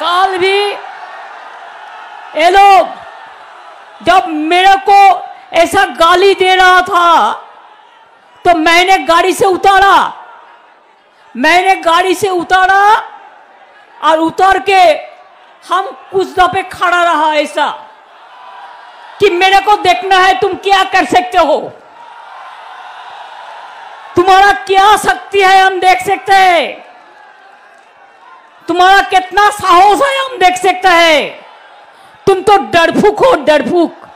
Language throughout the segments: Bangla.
काल भी ये लोग जब मेरे को ऐसा गाली दे रहा था तो मैंने गाड़ी से उतारा। मैंने गाड़ी से उतारा और उतर के हम कुछ दफे खड़ा रहा ऐसा कि मेरे को देखना है तुम क्या कर सकते हो। तुम्हारा क्या शक्ति है हम देख सकते हैं। तुम्हारा कितना साहस है हम देख सकते हैं तुम तो डरफूक हो डरफूक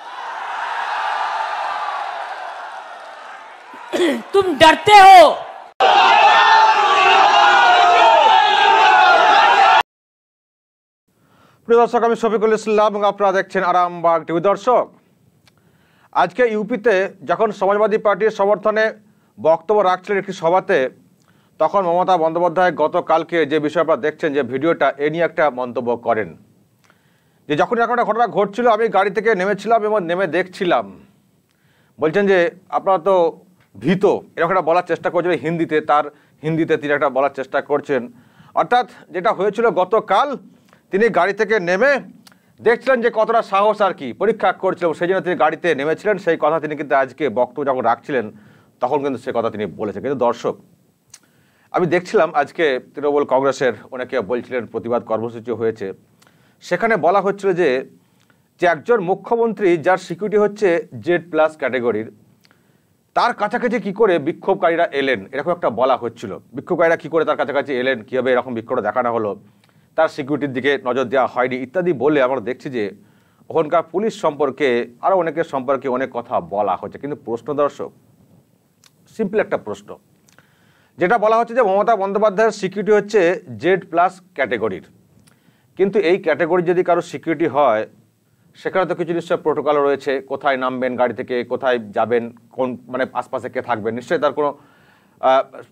तुम डरते हो প্রিয় দর্শক আমি শফিকুল ইসলাম এবং আপনারা দেখছেন আরামবাগ টিভি দর্শক আজকে ইউপিতে যখন সমাজবাদী পার্টির সমর্থনে বক্তব্য রাখছিলেন একটি সভাতে তখন মমতা বন্দ্যোপাধ্যায় গতকালকে যে বিষয় আপনারা দেখছেন, যে ভিডিওটা, এ নিয়ে একটা মন্তব্য করেন। যে যখন এরকম একটা ঘটনা ঘটছিল, আমি গাড়ি থেকে নেমেছিলাম এবং নেমে দেখছিলাম। বলছেন যে, আপনারা তো ভীত। এরকম একটা বলার চেষ্টা করছেন হিন্দিতে, তার হিন্দিতে তিনি একটা বলার চেষ্টা করছেন। অর্থাৎ যেটা হয়েছিল গতকাল, তিনি গাড়ি থেকে নেমে দেখছিলেন যে কতটা সাহস আর কি, পরীক্ষা করছিলেন সেই জন্য তিনি গাড়িতে নেমেছিলেন। সেই কথা তিনি কিন্তু আজকে বক্তব্য যখন রাখছিলেন, তখন কিন্তু সে কথা তিনি বলেছেন। কিন্তু দর্শক আমি দেখছিলাম আজকে তৃণমূল কংগ্রেসের অনেকে বলছিলেন প্রতিবাদ কর্মসূচি হয়েছে। সেখানে বলা হচ্ছিল যে যে একজন মুখ্যমন্ত্রী যার সিকিউরিটি হচ্ছে জেড প্লাস ক্যাটেগরির, তার কাছাকাছি কি করে বিক্ষোভকারীরা এলেন? এরকম একটা বলা হচ্ছিল। বিক্ষোভকারীরা কি করে তার কাছাকাছি এলেন? কীভাবে এরকম বিক্ষোভ দেখানো হলো? তার সিকিউরিটির দিকে নজর দেওয়া হয়নি। ইত্যাদি বলে আমরা দেখছি যে, ওখানকার পুলিশ সম্পর্কে আরও অনেকের সম্পর্কে অনেক কথা বলা হচ্ছে। কিন্তু প্রশ্ন দর্শক সিম্পল একটা প্রশ্ন। যেটা বলা হচ্ছে যে মমতা বন্দ্যোপাধ্যায়ের সিকিউরিটি হচ্ছে জেড প্লাস ক্যাটেগরির কিন্তু এই ক্যাটেগরি যদি কারও সিকিউরিটি হয়, সেখানে তো কিছু নিশ্চয় প্রোটোকল রয়েছে, কোথায় নামবেন গাড়ি থেকে, কোথায় যাবেন, কোন মানে আশপাশে কে থাকবেন, নিশ্চয়ই তার কোনো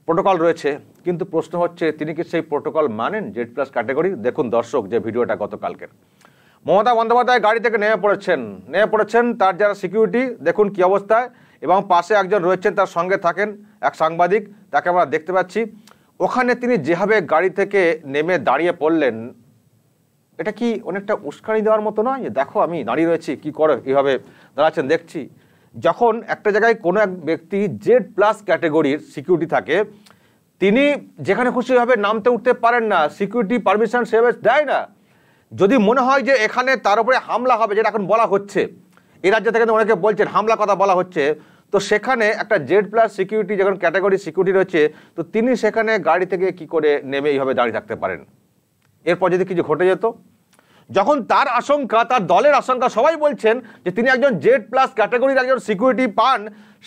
প্রোটোকল রয়েছে। কিন্তু প্রশ্ন হচ্ছে, তিনি কি সেই প্রোটোকল মানেন জেড প্লাস ক্যাটেগরি দেখুন দর্শক, যে ভিডিওটা গতকালকের। মমতা বন্দ্যোপাধ্যায় গাড়ি থেকে নেমে পড়েছেন নেমে পড়েছেন তার যারা সিকিউরিটি দেখুন কি অবস্থায়। এবং পাশে একজন রয়েছেন, তার সঙ্গে থাকেন এক সাংবাদিক, তাকে আমরা দেখতে পাচ্ছি। ওখানে তিনি যেভাবে গাড়ি থেকে নেমে দাঁড়িয়ে পড়লেন, এটা কি অনেকটা উস্কানি দেওয়ার মতো নয়? যে দেখো আমি দাঁড়িয়ে রয়েছি, কি করে এইভাবে দাঁড়াচ্ছেন দেখছি। যখন একটা জায়গায় কোনো এক ব্যক্তি জেড প্লাস ক্যাটেগরির সিকিউরিটি থাকে, তিনি যেখানে খুশিভাবে নামতে উঠতে পারেন না সিকিউরিটি পারমিশন সেভাবে দেয় না। যদি মনে হয় যে এখানে তার উপরে হামলা হবে, যেটা এখন বলা হচ্ছে এই রাজ্য থেকে অনেকে বলছেন হামলা কথা বলা হচ্ছে। তো সেখানে একটা জেড প্লাস সিকিউরিটি যখন ক্যাটাগরি সিকিউরিটি রয়েছে, তো তিনি সেখানে গাড়ি থেকে কি করে নেমে এইভাবে দাঁড়িয়ে থাকতে পারেন? এরপর যদি কিছু ঘটে যেত যখন তার আশঙ্কা, তার দলের আশঙ্কা, সবাই বলছেন যে তিনি একজন জেড প্লাস ক্যাটাগরির একজন সিকিউরিটি পান,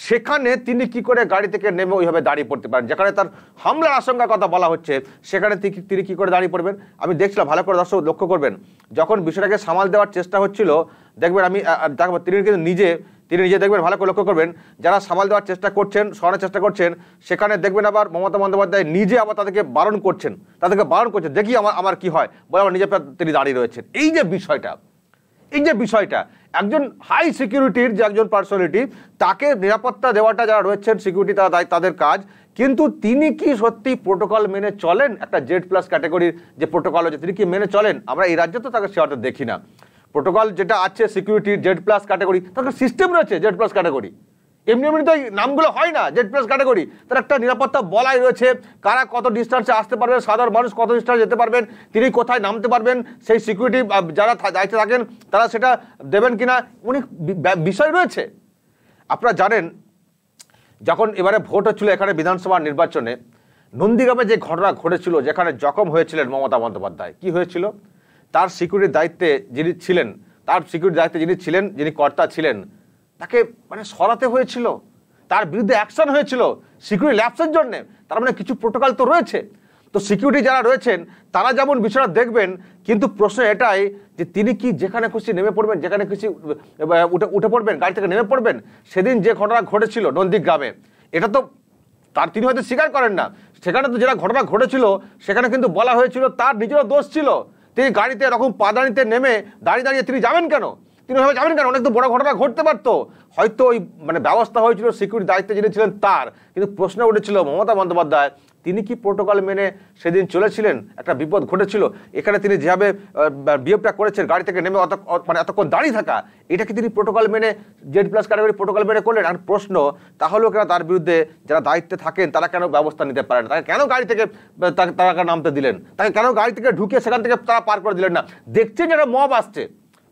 সেখানে তিনি কি করে গাড়ি থেকে নেমে ওইভাবে দাঁড়িয়ে পড়তে পারেন? যেখানে তার হামলার আশঙ্কার কথা বলা হচ্ছে, সেখানে তিনি কি করে দাঁড়িয়ে পড়বেন? আমি দেখছিলাম, ভালো করে দর্শক লক্ষ্য করবেন। যখন বিষয়টাকে সামাল দেওয়ার চেষ্টা হচ্ছিল, দেখবেন আমি দেখব, তিনি কিন্তু নিজে তিনি নিজে দেখবেন, ভালো করে লক্ষ্য করবেন, যারা সামাল দেওয়ার চেষ্টা করছেন, সরানোর চেষ্টা করছেন, সেখানে দেখবেন আবার মমতা বন্দ্যোপাধ্যায় নিজে আবার তাদেরকে বারণ করছেন, তাদেরকে বারণ করছেন, দেখি আমার আমার কি হয়, বলে আমার নিজে তিনি দাঁড়িয়ে রয়েছেন। এই যে বিষয়টা, এই যে বিষয়টা, একজন হাই সিকিউরিটির যে একজন পার্সোনালিটি তাকে নিরাপত্তা দেওয়াটা যারা রয়েছেন সিকিউরিটি তারা তাদের কাজ, কিন্তু তিনি কি সত্যি প্রোটোকল মেনে চলেন? একটা জেড প্লাস ক্যাটাগরির যে প্রোটোকল আছে তিনি কি মেনে চলেন? আমরা এই রাজ্যে তো তাকে সেটা দেখি না। প্রোটোকল যেটা আছে সিকিউরিটি জেড প্লাস ক্যাটাগরি তাদের সিস্টেম রয়েছে জেড প্লাস ক্যাটাগরি এমনি এমনি তো নামগুলো হয় না জেড প্লাস ক্যাটাগরি তার একটা নিরাপত্তা বলাই রয়েছে, কারা কত ডিস্টেন্সে আসতে পারবেন, সাধারণ মানুষ কত ডিস্টেন্স যেতে পারবেন, তিনি কোথায় নামতে পারবেন, সেই সিকিউরিটি যারা দায়িত্বে থাকেন, তারা সেটা দেবেন কিনা, অনেক বিষয় রয়েছে। আপনারা জানেন, যখন এবারে ভোট হচ্ছিল এখানে বিধানসভা নির্বাচনে, নন্দীগ্রামে যে ঘটনা ঘটেছিল, যেখানে জখম হয়েছিলেন মমতা বন্দ্যোপাধ্যায়, কি হয়েছিল? তার সিকিউরিটির দায়িত্বে যিনি ছিলেন, তার সিকিউরিটির দায়িত্বে যিনি ছিলেন, যিনি কর্তা ছিলেন, তাকে মানে সরাতে হয়েছিল। তার বিরুদ্ধে অ্যাকশন হয়েছিল সিকিউরিটি ল্যাপসের জন্যে। তার মানে কিছু প্রোটোকল তো রয়েছে। তো সিকিউরিটি যারা রয়েছেন, তারা যেমন বিষয়টা দেখবেন, কিন্তু প্রশ্ন এটাই যে তিনি কি যেখানে খুশি নেমে পড়বেন, যেখানে খুশি উঠে উঠে পড়বেন, গাড়ি থেকে নেমে পড়বেন, সেদিন যে ঘটনা ঘটেছিল নন্দীগ্রামে, এটা তো তার তিনি হয়তো স্বীকার করেন না। সেখানে তো যেটা ঘটনা ঘটেছিল, সেখানে কিন্তু বলা হয়েছিল তার নিজেরও দোষ ছিল। তিনি গাড়িতে এরকম পাদানিতে নেমে দাঁড়িয়ে দাঁড়িয়ে তিনি যাবেন কেন? তিনি ভাবে যাবেন কেন? অনেক তো বড় ঘটনা ঘটতে পারতো। হয়তো ওই মানে ব্যবস্থা হয়েছিল সিকিউরিটি দায়িত্বে যিনি ছিলেন তার। কিন্তু প্রশ্ন উঠেছিল মমতা বন্দ্যোপাধ্যায়, তিনি কি প্রোটোকল মেনে সেদিন চলেছিলেন? একটা বিপদ ঘটেছিল। এখানে তিনি যেভাবে বিহেভটা করেছেন, গাড়ি থেকে নেমে অত মানে এতক্ষণ দাঁড়িয়ে থাকা, এটা কি তিনি প্রোটোকল মেনে জেড প্লাস ক্যাটাগরি প্রোটোকল মেনে করলেন? আর প্রশ্ন, তাহলেও কেন তার বিরুদ্ধে যারা দায়িত্বে থাকেন, তারা কেন ব্যবস্থা নিতে পারেন তাকে কেন গাড়ি থেকে তারা নামতে দিলেন? তাকে কেন গাড়ি থেকে ঢুকে সেখান থেকে তারা পার করে দিলেন না? দেখছেন যারা মব আসছে।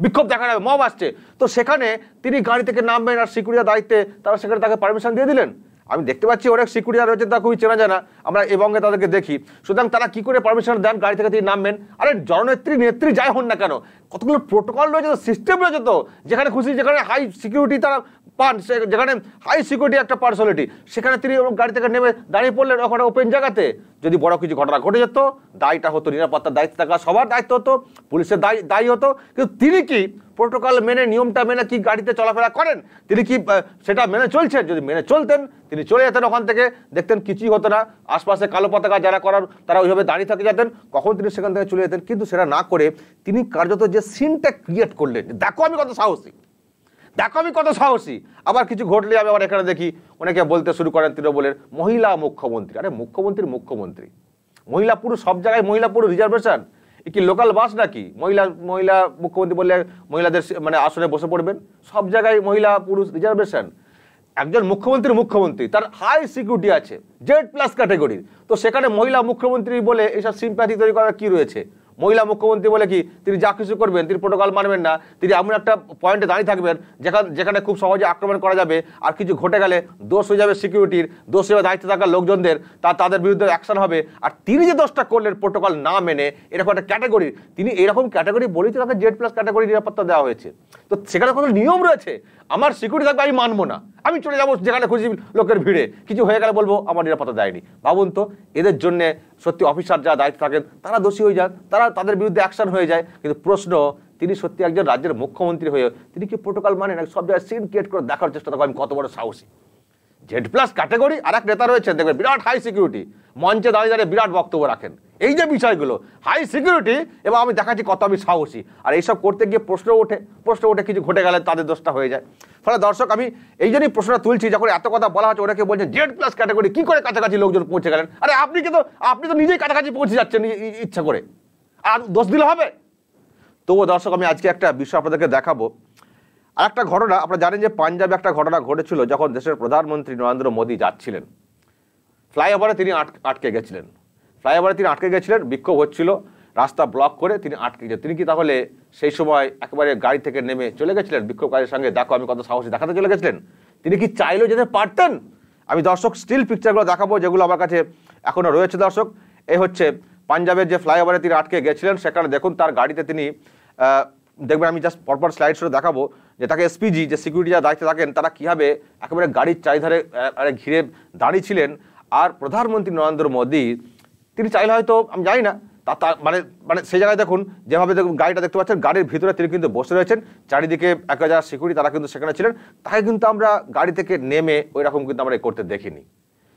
বিক্ষোভ দেখা যাবে মব আসছে। তো সেখানে তিনি গাড়ি থেকে নামবেন আর সিকিউরিটির দায়িত্বে তারা সেখানে তাকে পারমিশন দিয়ে দিলেন। আমি দেখতে পাচ্ছি অনেক সিকিউরিটি রয়েছে তা খুবই চেনা জানা। আমরা এবঙ্গে তাদেরকে দেখি। সুতরাং তারা কি করে পারমিশন দেন গাড়ি থেকে তিনি নামবেন? আরে জননেত্রী, নেত্রী যাই হন না কেন, কতগুলো প্রোটোকল রয়েছে তো সিস্টেম রয়েছে তো। যেখানে খুশি, যেখানে হাই সিকিউরিটি তারা পান, সে- যেখানে হাই সিকিউরিটি একটা পার্সোনালিটি সেখানে তিনি গাড়ি থেকে নেমে দাঁড়িয়ে পড়লেন ওখানে ওপেন জায়গাতে। যদি বড় কিছু ঘটনা ঘটে যেত, দায়টা হতো, নিরাপত্তার দায়িত্ব থাকা সবার দায়িত্ব হতো, পুলিশের দায়ী দায়ী হতো। কিন্তু তিনি কি প্রোটোকল মেনে, নিয়মটা মেনে কি গাড়িতে চলাফেরা করেন? তিনি কি সেটা মেনে চলছেন? যদি মেনে চলতেন, তিনি চলে যেতেন ওখান থেকে, দেখতেন কিছুই হতো না। আশপাশে কালো পতাকা যারা করার, তারা ওইভাবে দাঁড়িয়ে থেকে যেতেন, কখন তিনি সেখান থেকে চলে যেতেন। কিন্তু সেটা না করে তিনি কার্যত যে সিনটা ক্রিয়েট করলেন, দেখো আমি কত সাহসী। দেখো আমি কত সাহসী। আবার কিছু ঘটলে আমি আবার এখানে দেখি অনেকে বলতে শুরু করেন তৃণমূলের মহিলা মুখ্যমন্ত্রী। আরে মুখ্যমন্ত্রীর মুখ্যমন্ত্রী। মহিলা পুরুষ, সব জায়গায় মহিলা পুরো রিজার্ভেশন কি লোকাল বাস নাকি? মহিলা মহিলা মুখ্যমন্ত্রী বললে মহিলাদের মানে আসনে বসে পড়বেন? সব জায়গায় মহিলা পুরুষ রিজার্ভেশন একজন মুখ্যমন্ত্রী মুখ্যমন্ত্রী, তার হাই সিকিউরিটি আছে জেড প্লাস ক্যাটাগরির তো সেখানে মহিলা মুখ্যমন্ত্রী বলে এইসব সিম্প্যাথি তৈরি করার কি রয়েছে? মহিলা মুখ্যমন্ত্রী বলে কি, তিনি যা কিছু করবেন, তিনি প্রোটোকল মানবেন না, তিনি এমন একটা পয়েন্টে দাঁড়িয়ে থাকবেন যেখানে যেখানে খুব সহজে আক্রমণ করা যাবে। আর কিছু ঘটে গেলে দোষ হয়ে যাবে সিকিউরিটির দোষ হয়ে দায়িত্বে থাকা লোকজনদের, তা তাদের বিরুদ্ধে অ্যাকশন হবে। আর তিনি যে দোষটা করলেন প্রোটোকল না মেনে এরকম একটা ক্যাটাগরি তিনি এরকম ক্যাটাগরি বলেই তো তাকে জেড প্লাস ক্যাটাগরি নিরাপত্তা দেওয়া হয়েছে। তো সেখানে কোনো নিয়ম রয়েছে? আমার সিকিউরিটি থাকবে, আমি মানবো না। আমি চলে যাব যেখানে খুশি লোকের ভিড়ে। কিছু হয়ে গেলে বলব, আমার নিরাপত্তা দেয়নি। ভাবুন তো, এদের জন্যে সত্যি অফিসার যারা দায়িত্ব থাকেন, তারা দোষী হয়ে যান, তারা তাদের বিরুদ্ধে অ্যাকশন হয়ে যায়। কিন্তু প্রশ্ন, তিনি সত্যি একজন রাজ্যের মুখ্যমন্ত্রী হয়ে তিনি কি প্রোটোকল মানেন? সব জায়গায় সিন ক্রিয়েট করে দেখার চেষ্টা করব আমি কত বড় সাহসী। জেড প্লাস ক্যাটাগরি আর এক নেতা রয়েছেন, দেখবেন বিরাট হাই সিকিউরিটি মঞ্চে দাঁড়িয়ে দাঁড়িয়ে বিরাট বক্তব্য রাখেন। এই যে বিষয়গুলো হাই সিকিউরিটি এবং আমি দেখাচ্ছি কত আমি সাহসী। আর এইসব করতে গিয়ে প্রশ্ন ওঠে প্রশ্ন ওঠে কিছু ঘটে গেলে তাদের দোষটা হয়ে যায়। ফলে দর্শক, আমি এই জন্যই প্রশ্নটা তুলছি, যখন এত কথা বলা হচ্ছে ওনাকে বলছেন জেড প্লাস ক্যাটাগরি কী করে কাছাকাছি লোকজন পৌঁছে গেলেন? আরে আপনি কি তো আপনি তো নিজেই কাছাকাছি পৌঁছে যাচ্ছেন ইচ্ছা করে। আর দোষ দিলে হবে। তবুও দর্শক, আমি আজকে একটা বিষয় আপনাদেরকে দেখাবো। আর একটা ঘটনা, আপনারা জানেন যে পাঞ্জাবে একটা ঘটনা ঘটেছিল যখন দেশের প্রধানমন্ত্রী নরেন্দ্র মোদী যাচ্ছিলেন। ফ্লাইওভারে তিনি আট- আটকে গেছিলেন। ফ্লাইওভারে তিনি আটকে গেছিলেন, বিক্ষোভ হচ্ছিল, রাস্তা ব্লক করে তিনি আটকে গেছেন তিনি কি তাহলে সেই সময় একেবারে গাড়ি থেকে নেমে চলে গেছিলেন? বিক্ষোভকারীর সঙ্গে, দেখো আমি কত সাহসী, দেখাতে চলে গেছিলেন? তিনি কি চাইলেও যেতে পারতেন? আমি দর্শক স্টিল পিকচারগুলো দেখাবো, যেগুলো আমার কাছে এখনও রয়েছে দর্শক। এই হচ্ছে পাঞ্জাবের যে ফ্লাইওভারে তিনি আটকে গেছিলেন সেখানে দেখুন তার গাড়িতে তিনি দেখবেন আমি জাস্ট পরপর স্লাইড শো দেখাবো যে তাকে এসপিজি যে সিকিউরিটি যারা দায়িত্বে থাকেন, তারা কীভাবে একেবারে গাড়ির চারিধারে ঘিরে দাঁড়িয়েছিলেন। আর প্রধানমন্ত্রী নরেন্দ্র মোদী, তিনি চাইলে হয়তো, আমি জানি না, তা মানে মানে সেই জায়গায় দেখুন, যেভাবে দেখুন গাড়িটা দেখতে পাচ্ছেন, গাড়ির ভিতরে তিনি কিন্তু বসে রয়েছেন, চারিদিকে এক হাজার সিকিউরিটি তারা কিন্তু সেখানে ছিলেন, তাকে কিন্তু আমরা গাড়ি থেকে নেমে ওই রকম কিন্তু আমরা করতে দেখিনি।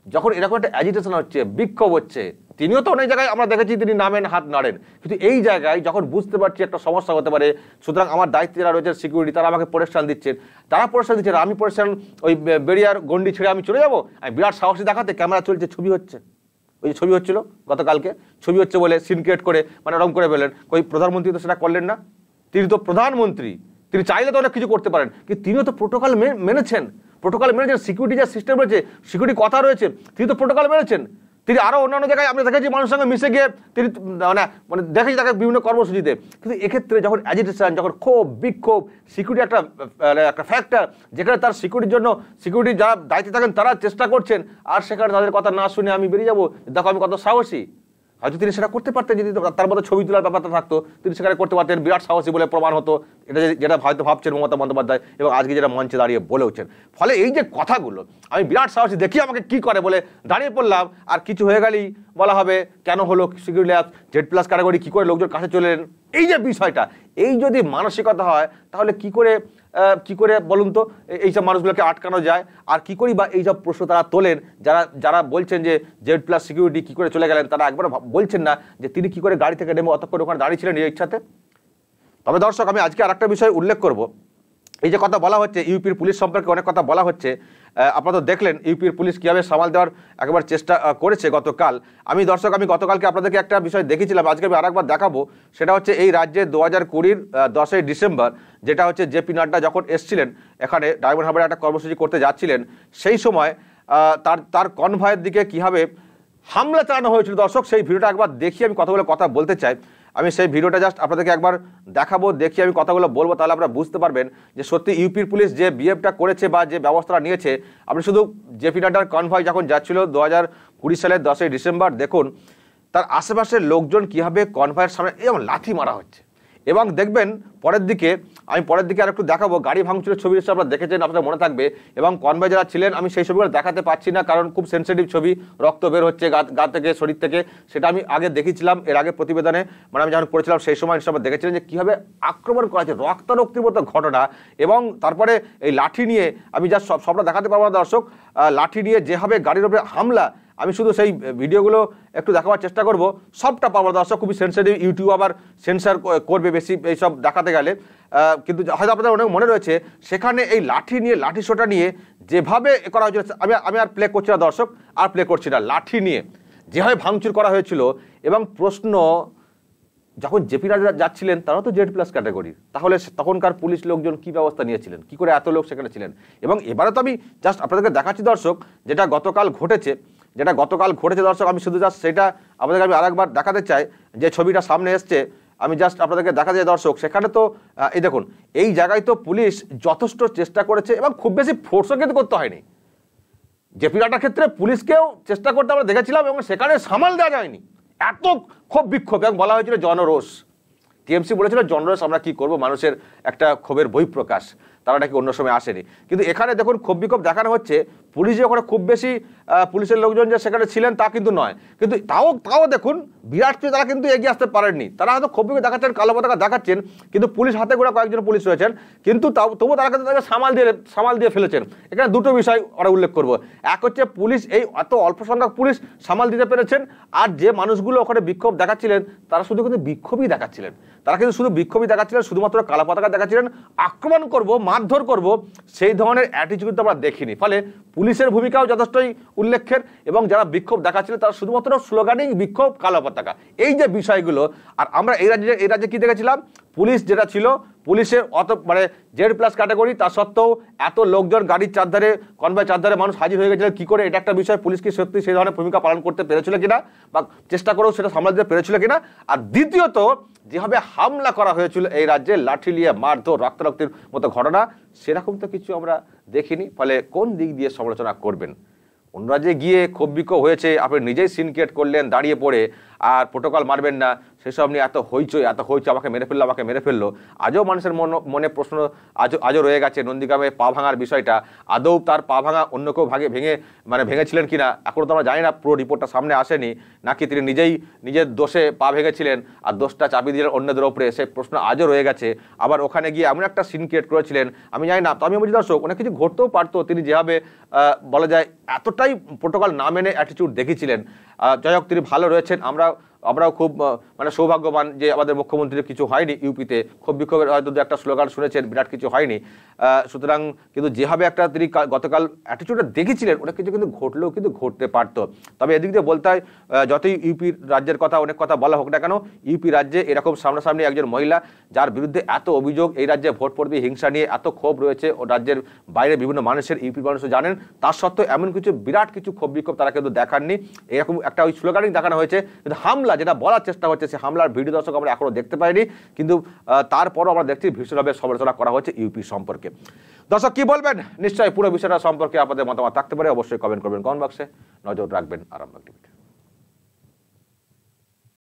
যখন এরকম একটা অ্যাজিটেশন হচ্ছে, বিক্ষোভ হচ্ছে তিনিও তো অনেক জায়গায় আমরা দেখেছি তিনি নামেন, হাত নাড়েন। কিন্তু এই জায়গায় যখন বুঝতে পারছি একটা সমস্যা হতে পারে, সুতরাং আমার দায়িত্বে যারা রয়েছে সিকিউরিটি তারা আমাকে পরিশ্রান দিচ্ছেন। তারা পরিশ্রান দিচ্ছেন, আমি পরিশ্রান ওই বেরিয়ার গন্ডি ছেড়ে আমি চলে যাব? আমি বিরাট সাহসী দেখাতে ক্যামেরা চলছে, ছবি হচ্ছে। ওই যে ছবি হচ্ছিল গতকালকে, ছবি হচ্ছে বলে সিন ক্রিয়েট করে মানে ওরকম করে ফেলেন। ওই প্রধানমন্ত্রী তো সেটা করলেন না। তিনি তো প্রধানমন্ত্রী, তিনি চাইলে তো অনেক কিছু করতে পারেন। কিন্তু তিনিও তো প্রোটোকল মেনেছেন। প্রোটোকল মেনেছেন সিকিউরিটি যা সিস্টেম রয়েছে সিকিউরিটি কথা রয়েছে, তিনি তো প্রোটোকল মেনেছেন। তিনি আরও অন্যান্য জায়গায় আমরা দেখেছি মানুষের সঙ্গে মিশে গিয়ে তিনি মানে মানে দেখেছি তাকে বিভিন্ন কর্মসূচিতে। কিন্তু এক্ষেত্রে যখন অ্যাজিটেশন যখন ক্ষোভ বিক্ষোভ সিকিউরিটি একটা আহ, একটা ফ্যাক্টর যেখানে তার সিকিউরিটির জন্য সিকিউরিটি যারা দায়িত্বে থাকেন তারা চেষ্টা করছেন আর সেখানে তাদের কথা না শুনে আমি বেরিয়ে যাব দেখো আমি কত সাহসী। হয়তো তিনি সেটা করতে পারতেন, যদি তার মধ্যে ছবি তোলার ব্যাপারটা থাকতো, তিনি সেখানে করতে পারতেন, বিরাট সাহসী বলে প্রমাণ হতো। এটা যেটা হয়তো ভাবছেন মমতা বন্দ্যোপাধ্যায় এবং আজকে যেটা মঞ্চে দাঁড়িয়ে বলেওছেন। ফলে এই যে কথাগুলো, আমি বিরাট সাহসী, দেখি আমাকে কি করে বলে। দাঁড়িয়ে পড়লাম, আর কিছু হয়ে গেলেই বলা হবে, কেন হলো সিকিউরিটি জেড প্লাস ক্যাটাগরি কী করে লোকজন কাছে চলে এই যে বিষয়টা, এই যদি মানসিকতা হয়, তাহলে কি করে কি করে বলুন তো এইসব মানুষগুলোকে আটকানো যায়? আর কি করি বা এইসব প্রশ্ন তারা তোলেন? যারা যারা বলছেন যে জেড প্লাস সিকিউরিটি কী করে চলে গেলেন, তারা একবার বলছেন না যে তিনি কি করে গাড়ি থেকে নেমে অতক্ষণ ওখানে দাঁড়িয়েছিলেন এই ইচ্ছাতে? তবে দর্শক, আমি আজকে আরেকটা বিষয় উল্লেখ করব। এই যে কথা বলা হচ্ছে, ইউপির পুলিশ সম্পর্কে অনেক কথা বলা হচ্ছে। আপনারা তো দেখলেন ইউপির পুলিশ কীভাবে সামাল দেওয়ার একবার চেষ্টা করেছে গতকাল। আমি দর্শক, আমি গতকালকে আপনাদেরকে একটা বিষয় দেখেছিলাম, আজকে আমি আরেকবার দেখাবো। সেটা হচ্ছে এই রাজ্যে দু হাজার কুড়ির দশই ডিসেম্বর, যেটা হচ্ছে জেপি নাড্ডা যখন এসছিলেন, এখানে ডায়মন্ড হারবারে একটা কর্মসূচি করতে যাচ্ছিলেন, সেই সময় তার তার কনভয়ের দিকে কীভাবে হামলা চালানো হয়েছিল দর্শক, সেই ভিডিওটা একবার দেখি, আমি কতগুলো কথা বলতে চাই। আমি সেই ভিডিওটা জাস্ট আপনাদেরকে একবার দেখাবো, দেখি আমি কথাগুলো বলব, তাহলে আপনারা বুঝতে পারবেন যে সত্যি ইউপির পুলিশ যে বিহেভটা করেছে বা যে ব্যবস্থাটা নিয়েছে, আপনি শুধু জেপি নাড্ডার কনভয় যখন যাচ্ছিল দু হাজার কুড়ি সালের দশই ডিসেম্বর, দেখুন, তার আশেপাশের লোকজন কীভাবে কনভয়ের সামনে এরকম লাথি মারা হচ্ছে। এবং দেখবেন, পরের দিকে আমি পরের দিকে আর একটু দেখাবো। গাড়ি ভাঙচুরের ছবি এসে আপনারা দেখেছেন, আপনাদের মনে থাকবে। এবং কনভয় যারা ছিলেন, আমি সেই ছবিগুলো দেখাতে পারছি না, কারণ খুব সেন্সিটিভ ছবি, রক্ত বের হচ্ছে গা গা থেকে, শরীর থেকে। সেটা আমি আগে দেখেছিলাম এর আগে প্রতিবেদনে। মানে আমি যখন পড়েছিলাম, সেই সময় সব দেখেছিলেন যে কীভাবে আক্রমণ করা হচ্ছে রক্তারক্তির মতো ঘটনা। এবং তারপরে এই লাঠি নিয়ে আমি যা সব সবটা দেখাতে পারব না দর্শক লাঠি নিয়ে যেভাবে গাড়ির উপরে হামলা আমি শুধু সেই ভিডিওগুলো একটু দেখাবার চেষ্টা করব। সবটা পাবো দর্শক খুবই সেন্সিটিভ ইউটিউব আবার সেন্সার করবে বেশি এইসব দেখাতে গেলে। কিন্তু হয়তো আপনাদের অনেক মনে রয়েছে, সেখানে এই লাঠি নিয়ে, লাঠি শোটা নিয়ে যেভাবে করা হয়েছিল, আমি আমি আর প্লে করছি না দর্শক, আর প্লে করছি না। লাঠি নিয়ে যেভাবে ভাঙচুর করা হয়েছিল এবং প্রশ্ন, যখন জেপি রাজা যাচ্ছিলেন, তারা তো জেড প্লাস ক্যাটাগরির তাহলে তখনকার পুলিশ লোকজন কি ব্যবস্থা নিয়েছিলেন? কি করে এত লোক সেখানে ছিলেন? এবং এবারে তো আমি জাস্ট আপনাদেরকে দেখাচ্ছি দর্শক, যেটা গতকাল ঘটেছে যেটা গতকাল ঘটেছে দর্শক, আমি শুধু জাস্ট সেটা আপনাদেরকে আমি আরেকবার দেখাতে চাই যে ছবিটা সামনে এসছে। আমি জাস্ট আপনাদেরকে দেখা যায় দর্শক, সেখানে তো এই দেখুন, এই জায়গায় তো পুলিশ যথেষ্ট চেষ্টা করেছে এবং খুব বেশি ফোর্সও কিন্তু করতে হয়নি। যে জেপিরাটার ক্ষেত্রে পুলিশকেও চেষ্টা করতে আমরা দেখেছিলাম এবং সেখানে সামাল দেওয়া যায়নি। এত ক্ষোভ বিক্ষোভ, এবং বলা হয়েছিল জনরোষ। টিএমসি বলেছিল, জনরোষ আমরা কি করব? মানুষের একটা ক্ষোভের বহিঃপ্রকাশ। তারা নাকি অন্য সময় আসেনি। কিন্তু এখানে দেখুন ক্ষোভ বিক্ষোভ দেখানো হচ্ছে, পুলিশ যে ওখানে খুব বেশি পুলিশের লোকজন যে সেখানে ছিলেন তা কিন্তু নয়। কিন্তু তাও তাও দেখুন, বিরাট কিছু তারা কিন্তু এগিয়ে আসতে পারেননি। তারা হয়তো ক্ষোভ বিক্ষোভ দেখাচ্ছেন, কালো পতাকা দেখাচ্ছেন, কিন্তু পুলিশ হাতে গোড়া কয়েকজন পুলিশ রয়েছেন। কিন্তু তাও, তবুও তারা কিন্তু তাকে সামাল দিয়ে সামাল দিয়ে ফেলেছেন। এখানে দুটো বিষয় আমরা উল্লেখ করব। এক হচ্ছে পুলিশ, এই এত অল্প সংখ্যক পুলিশ সামাল দিতে পেরেছেন, আর যে মানুষগুলো ওখানে বিক্ষোভ দেখাচ্ছিলেন, তারা শুধু কিন্তু বিক্ষোভই দেখাচ্ছিলেন। তারা কিন্তু শুধু বিক্ষোভই দেখাচ্ছিলেন, শুধুমাত্র কালো পতাকা দেখাচ্ছিলেন। আক্রমণ করব মারধর করব, সেই ধরনের অ্যাটিচিউড আমরা দেখিনি। ফলে পুলিশের ভূমিকাও যথেষ্টই উল্লেখের এবং যারা বিক্ষোভ দেখাচ্ছিল, তারা শুধুমাত্র স্লোগানিং বিক্ষোভ, কালো পতাকা। এই যে বিষয়গুলো, আর আমরা এই রাজ্যে এই রাজ্যে কী দেখেছিলাম? পুলিশ যেটা ছিল পুলিশের অত মানে জেড প্লাস ক্যাটাগরি, তা সত্ত্বেও এত লোকজন গাড়ির চারধারে কনভয় চারধারে মানুষ হাজির হয়ে গেছিল, কী করে? এটা একটা বিষয়, পুলিশ কি সত্যি সেই ধরনের ভূমিকা পালন করতে পেরেছিল কিনা? বা চেষ্টা করেও সেটা সামলাতে দিতে পেরেছিল কিনা? আর দ্বিতীয়ত, যেভাবে হামলা করা হয়েছিল এই রাজ্যে লাঠি নিয়ে মারধর, রক্তারক্তির মতো ঘটনা, সেরকম তো কিছু আমরা দেখিনি। ফলে কোন দিক দিয়ে সমালোচনা করবেন? অন্য রাজ্যে গিয়ে ক্ষোভ বিক্ষোভ হয়েছে, আপনি নিজেই সিনক্রিয়েট করলেন, দাঁড়িয়ে পড়ে আর প্রোটোকল মারবেন না। সেসব নিয়ে এত হইচই এত হইচই আমাকে মেরে ফেলল, আমাকে মেরে ফেলল। আজও মানুষের মন, মনে প্রশ্ন আজও আজও রয়ে গেছে নন্দীগ্রামে পা ভাঙার বিষয়টা। আদৌ তার পা ভাঙা অন্য কেউ ভাগে ভেঙে মানে ভেঙেছিলেন কি না এখনও তো আমরা জানি না, পুরো রিপোর্টটা সামনে আসেনি। নাকি তিনি নিজেই, নিজের দোষে পা ভেঙেছিলেন আর দোষটা চাপিয়ে দিলেন অন্যদের ওপরে, সে প্রশ্ন আজও রয়ে গেছে। আবার ওখানে গিয়ে এমন একটা সিন ক্রিয়েট করেছিলেন, আমি জানি না, তো আমি বলছি দর্শক, অনেক কিছু ঘটতেও পারতো, তিনি যেভাবে বলা যায়, এতটাই প্রোটোকল না মেনে অ্যাটিটিউড দেখেছিলেন যাই হোক, তিনি ভালো রয়েছেন, আমরা out আমরাও খুব মানে সৌভাগ্যবান যে আমাদের মুখ্যমন্ত্রীর কিছু হয়নি ইউপিতে। ক্ষোভ বিক্ষোভের হয়তো দু একটা স্লোগান শুনেছেন, বিরাট কিছু হয়নি। সুতরাং কিন্তু যেভাবে একটা তিনি গতকাল অ্যাটিটিউডটা দেখেছিলেন, অনেক কিছু কিন্তু ঘটলেও কিন্তু ঘটতে পারতো। তবে এদিক দিয়ে বলতে হয় যতই ইউপি রাজ্যের কথা অনেক কথা বলা হোক না কেন, ইউপি রাজ্যে এরকম সামনাসামনি একজন মহিলা, যার বিরুদ্ধে এত অভিযোগ, এই রাজ্যে ভোট পড়বে হিংসা নিয়ে এত ক্ষোভ রয়েছে, ও রাজ্যের বাইরে বিভিন্ন মানুষের ইউপির মানুষও জানেন, তার সত্ত্বেও এমন কিছু, বিরাট কিছু ক্ষোভ বিক্ষোভ তারা কিন্তু দেখাননি। এরকম একটা ওই স্লোগানিং দেখানো হয়েছে, কিন্তু হামলা যেটা বলার চেষ্টা হচ্ছে সেই হামলার ভিডিও দর্শক আমরা এখনও দেখতে পাইনি, কিন্তু তারপরও আমরা দেখছি ভীষণভাবে সমালোচনা করা হচ্ছে ইউপি সম্পর্কে। দর্শক, কি বলবেন? নিশ্চয়ই পুরো বিষয়টা সম্পর্কে আপনাদের মতামত থাকতে পারে, অবশ্যই কমেন্ট করবেন কমেন্ট বক্সে নজর রাখবেন আরামবাগ টিভিতে।